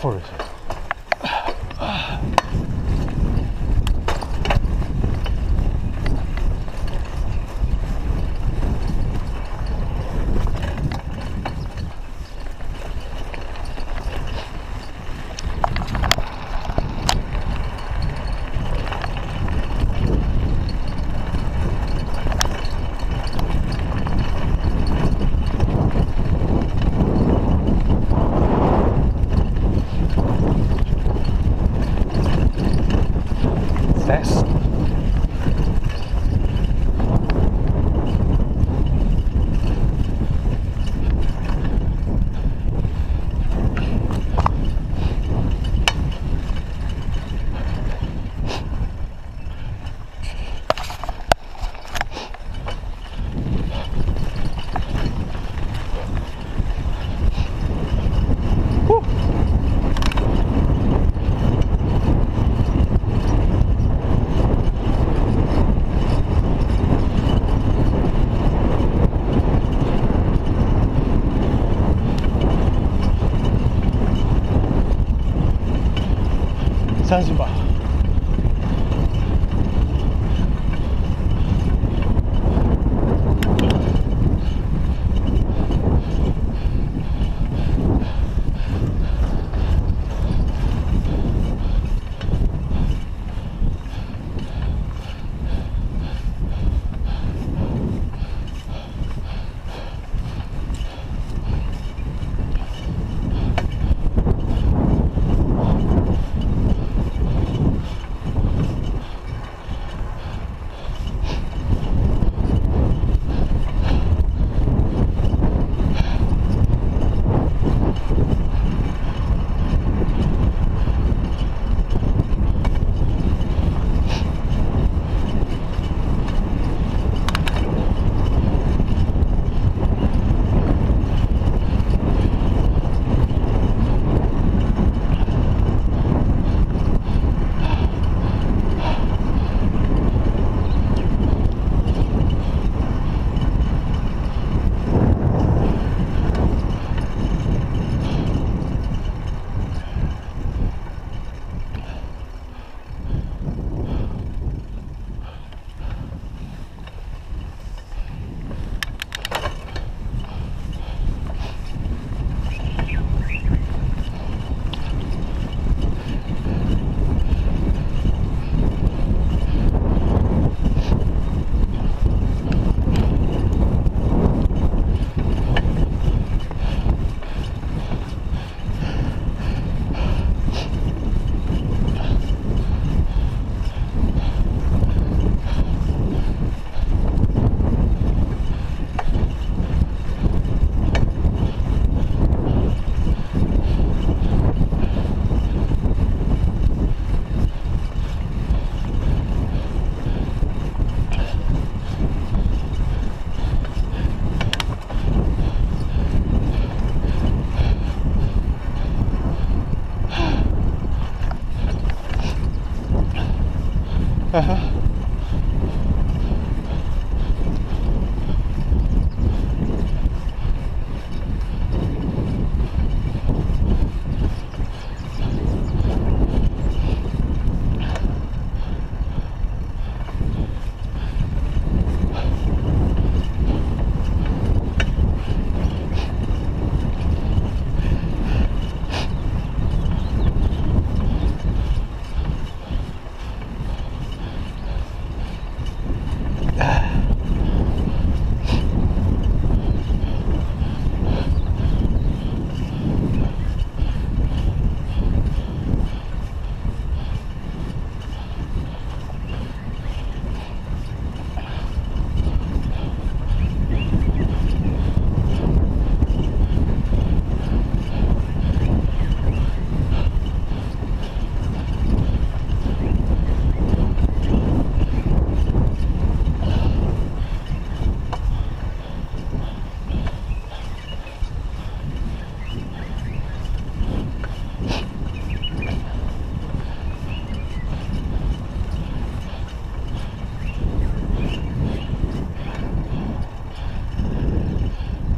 forest. Fast.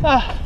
唉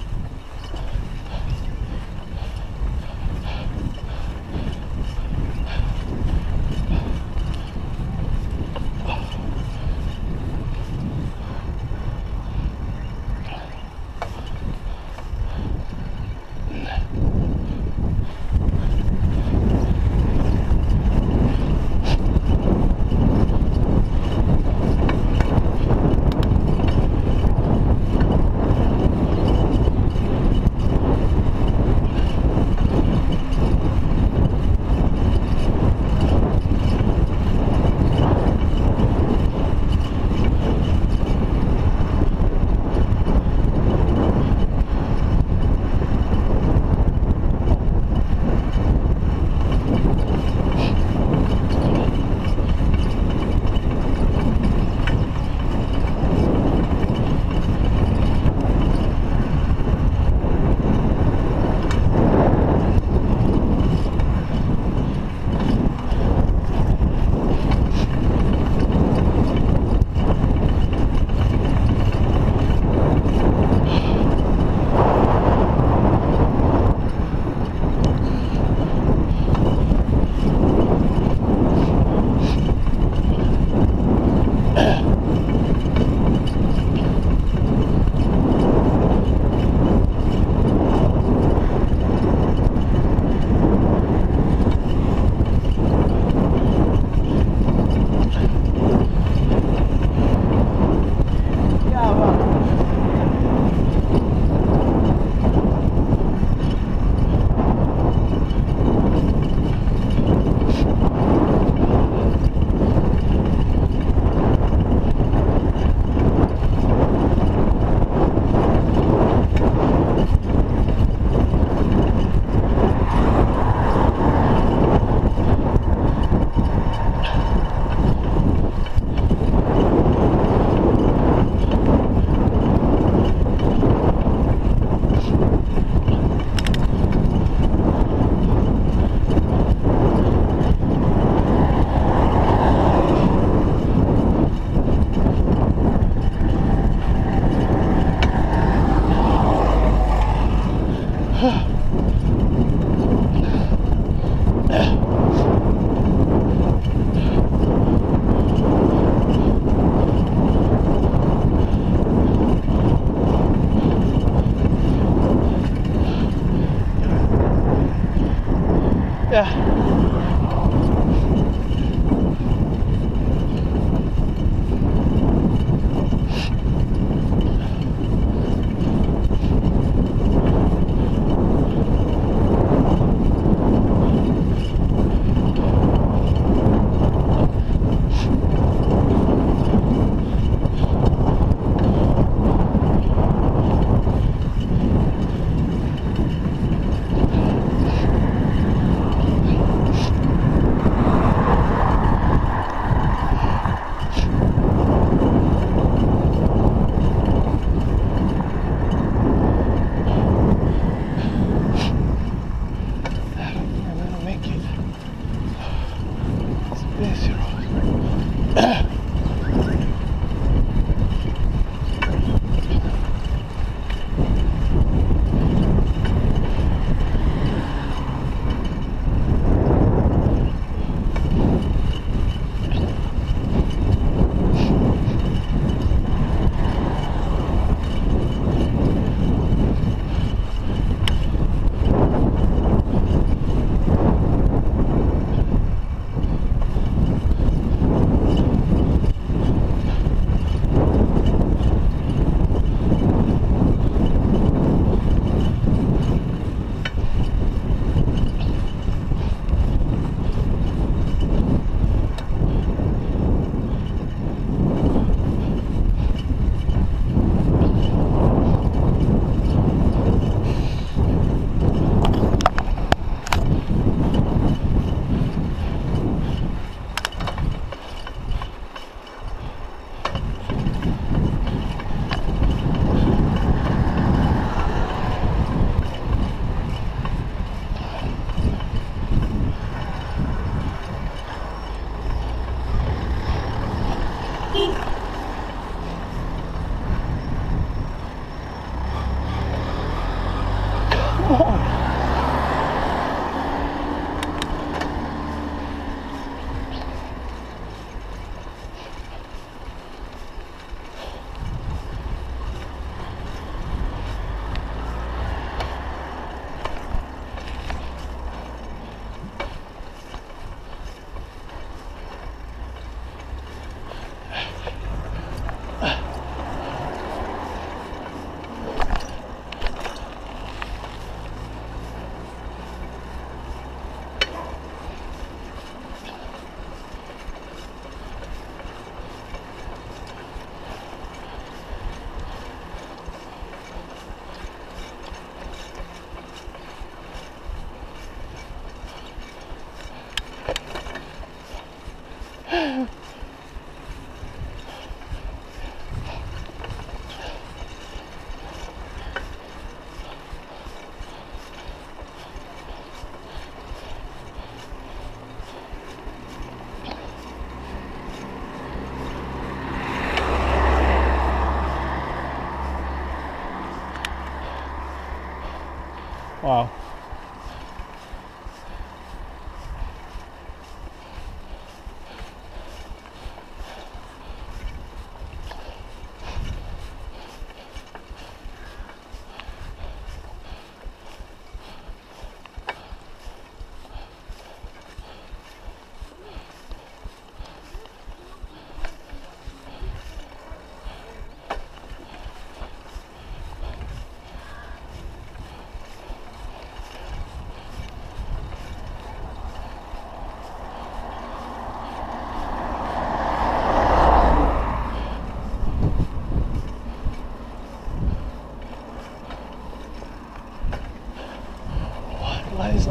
Yeah.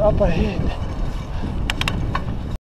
Apa rede.